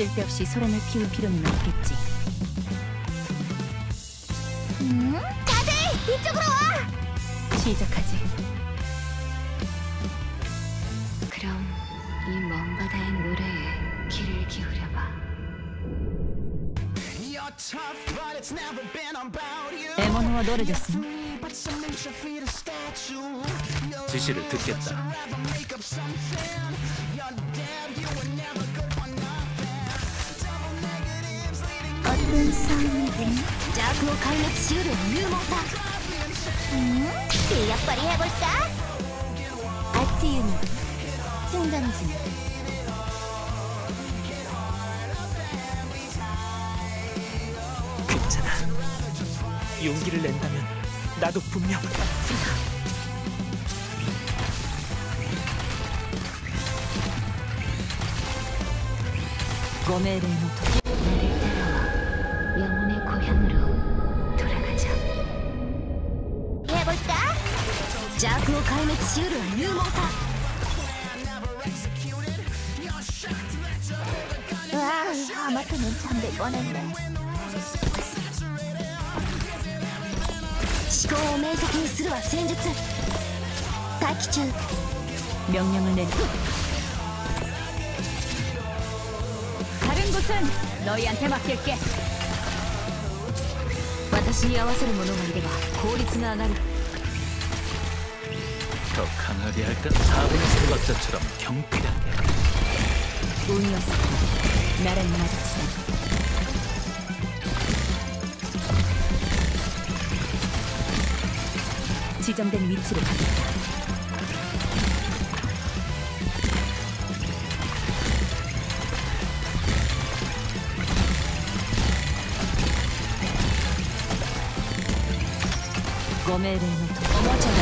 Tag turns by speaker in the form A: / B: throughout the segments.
A: 쓸데없이 소란을 피울 필요는 없겠지.
B: 음? 다들 이쪽으로 와!
A: 시작하지.
C: 그럼 이 먼 바다의 노래에 귀를 기울여봐.
A: 에모노와 노래 됐음.
D: But cement your feet a statue. You'll
E: 지시를 듣겠다.
D: leading
B: 어떤 상황이든
C: 邪悪を壊滅しうる勇猛さ
B: 음? 실력 발휘 해볼까? 아트 유닛 충전 중
E: 괜찮아. 용기를 낸다면 나도 분명
A: 고메레노
C: 邪悪を壊滅しうる勇猛さ
B: 와 아마터면 잠들 뻔했네
C: 思考を明晰にするは戦術待機中
A: 명령을 내리. 다른 곳은 너희한테 맡길게.
C: 私に合わせる者がいれば効率が上がる
E: 더 강하게 할까? 사분의 세박자처럼 경쾌하게.
A: 운이었어. 나랑 마주치다. 지정된 위치로 갑니다. 고멜의 노트. 어머, 저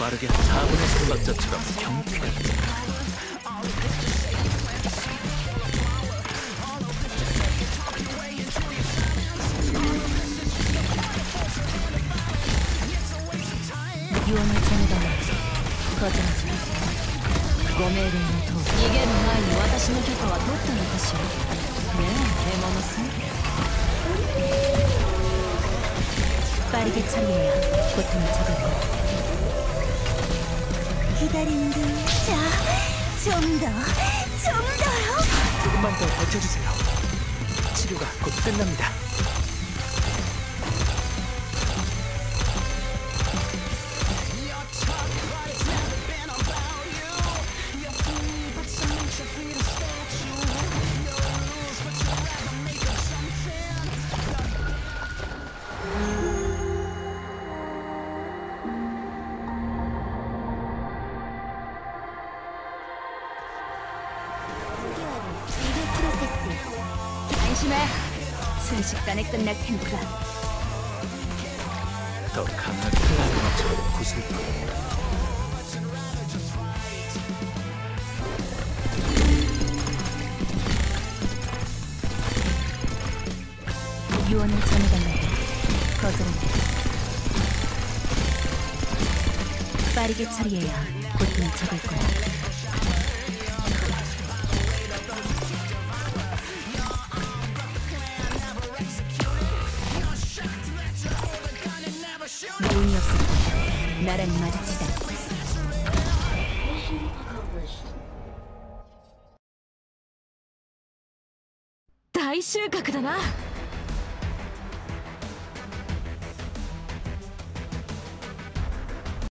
E: 빠르게 4분의 삼박자처럼 경쾌하게.
A: 유언을 전해달라. 거절하지. 고메레노토.
C: 逃げる前に私の許可は取ったのかしら
A: ねえ、獲物さん。 빠르게 처리해야 고통을 거야.
B: 기다린 듯 자 좀 더, 좀 더요
E: 조금만 더 버텨주세요. 치료가 곧 끝납니다.
A: 안심해. 순식간에 끝날 테니까.
E: 더 강하게 흘러가처럼 구슬 거예요.
A: 유언을 전해달라. 거절한다. 빠르게 처리해야 고통을 적을 거야. ならぬマルチだ
C: 大収穫だな。